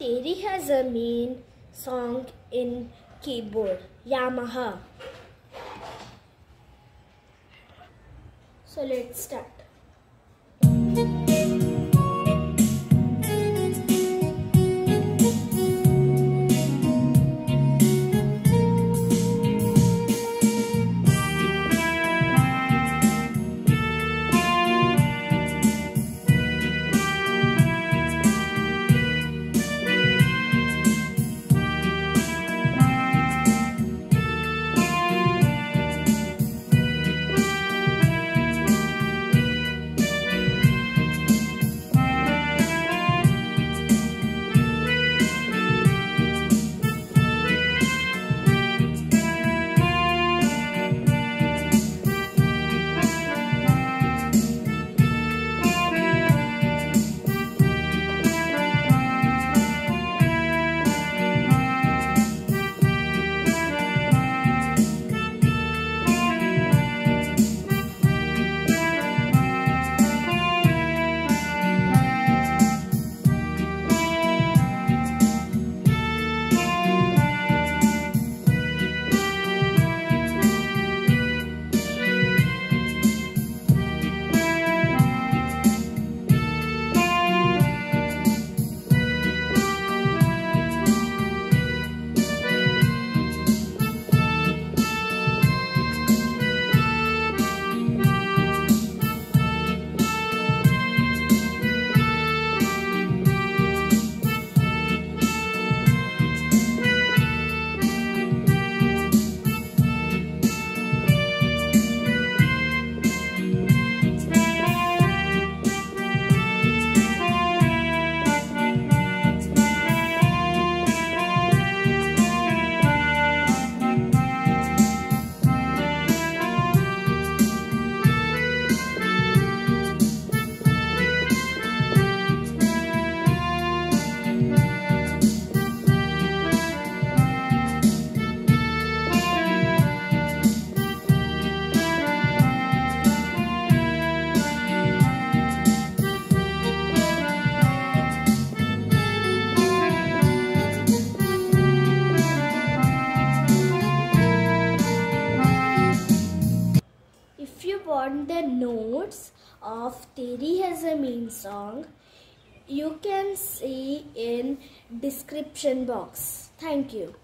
Teri Hai Zameen song in keyboard Yamaha. So let's start. Want the notes of Teri Hai Zameen song, you can see in description box. Thank you.